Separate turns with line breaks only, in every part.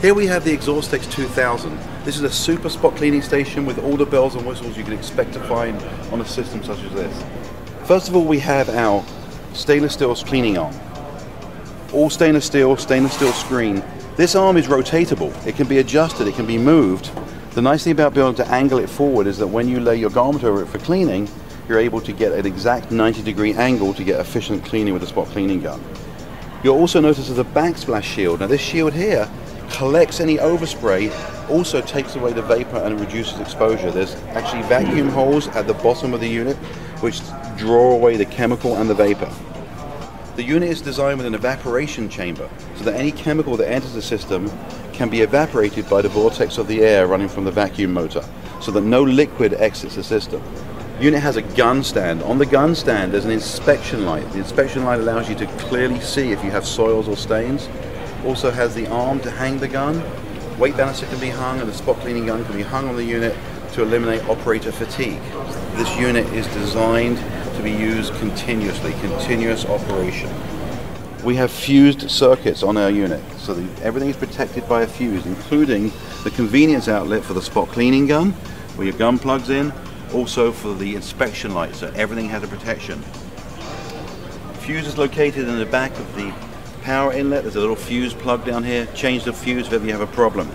Here we have the Exhaustex 2000. This is a super spot cleaning station with all the bells and whistles you can expect to find on a system such as this. First of all, we have our stainless steel cleaning arm. All stainless steel, stainless steel screen. This arm is rotatable. It can be adjusted, it can be moved. The nice thing about being able to angle it forward is that when you lay your garment over it for cleaning, you're able to get an exact 90 degree angle to get efficient cleaning with a spot cleaning gun. You'll also notice there's a backsplash shield. Now this shield here collects any overspray, also takes away the vapor and reduces exposure. There's actually vacuum holes at the bottom of the unit which draw away the chemical and the vapor. The unit is designed with an evaporation chamber so that any chemical that enters the system can be evaporated by the vortex of the air running from the vacuum motor so that no liquid exits the system. The unit has a gun stand. On the gun stand there's an inspection light. The inspection light allows you to clearly see if you have soils or stains. Also has the arm to hang the gun. Weight balancer can be hung and the spot cleaning gun can be hung on the unit to eliminate operator fatigue. This unit is designed to be used continuously, continuous operation. We have fused circuits on our unit, so everything is protected by a fuse, including the convenience outlet for the spot cleaning gun, where your gun plugs in, also for the inspection light, so everything has a protection. Fuse is located in the back of the power inlet. There's a little fuse plug down here. Change the fuse if ever you have a problem.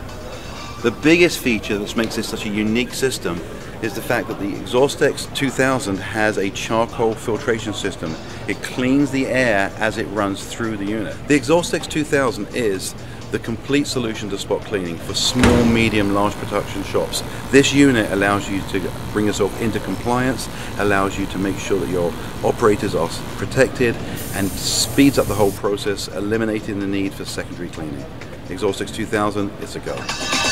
The biggest feature that makes this such a unique system is the fact that the Exhaustex 2000 has a charcoal filtration system. It cleans the air as it runs through the unit. The Exhaustex 2000 is the complete solution to spot cleaning for small, medium, large production shops. This unit allows you to bring yourself into compliance, allows you to make sure that your operators are protected and speeds up the whole process, eliminating the need for secondary cleaning. Exhaustex 2000, it's a go.